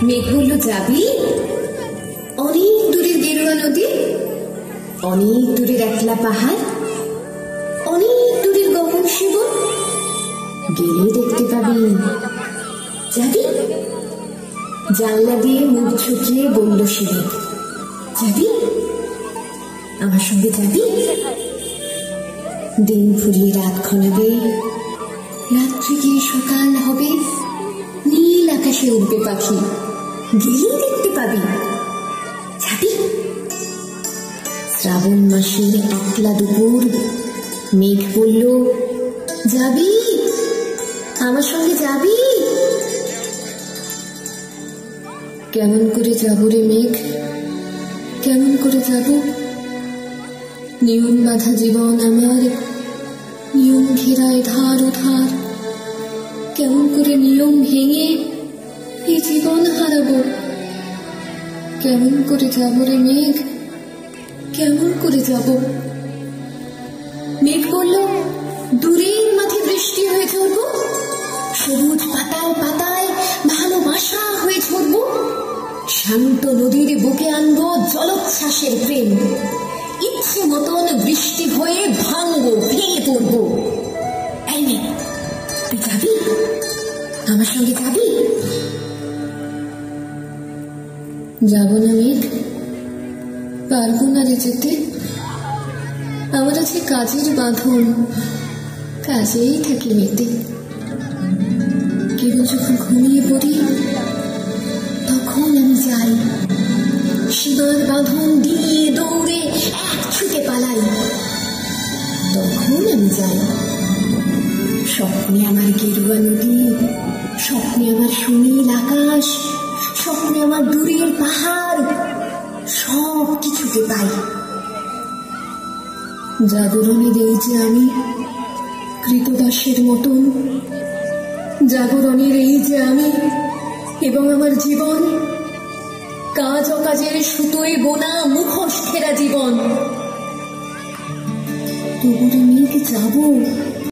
যাবি অনেক দূরের গেরুয়া নদী? অনেক দূরের একলা পাহাড়? অনেক দূরের গগন শিবন? গেলে দেখতে পাবি যাবি জানলা দিয়ে মুখ ছুটিয়ে বলল শিব যাবি আমার সঙ্গে যাবি? দিন ফুরিয়ে রাত ঘনাবে রাত্রি গিয়ে সকাল হবে। নীল আকাশে উঠবে পাখি। গেলেই দেখতে পাবি। যাবি? শ্রাবণ মাসে একলা দুপুর, মেঘ বলল, যাবি? আমার সঙ্গে যাবি? কেমন করে যাব রে মেঘ? কেমন করে যাব? নিয়ম বাঁধা জীবন আমার, নিয়ম ঘেরায় ধার ও ধার কেমন করে নিয়ম ভেঙে জীবন হারাবো। কেমন করে যাব রে মেঘ? কেমন করে যাব? মেঘ বলল দূরের মাঠে বৃষ্টি হয়ে ঝরব, সবুজ পাতায় পাতায় ভালোবাসা হয়ে ঝরব। শান্ত নদীর বুকে আনব জলোচ্ছ্বাসের প্রেম। ইচ্ছে মতন বৃষ্টি হয়ে ভাঙবো, ভেঙে পড়ব। তুই যাবি? আমার সঙ্গে যাবি? যাব না মেঘ পারব না রে যেতে। আমার আছে কাজের বাঁধন। কাজেই থাকি মেতে। কেবল যখন ঘুমিয়ে পড়ি, তখন আমি যাই। সীমার বাঁধন দিয়ে দৌড়ে এক ছুটে পালাই। তখন আমি যাই। স্বপ্নে আমার গেরুয়া নদী স্বপ্নে আমার সুনীল আকাশ স্বপ্নে আমার দূরের পাহাড় সব কিছুকে পাই। জাগরণের এই যে আমি কৃতদাসের মতন। জাগরণের এই যে আমি এবং আমার জীবন কাজ অকাজের সুতোয় বোনা মুখোশ ঘেরা জীবন। তবুরে মেয়েকে যাব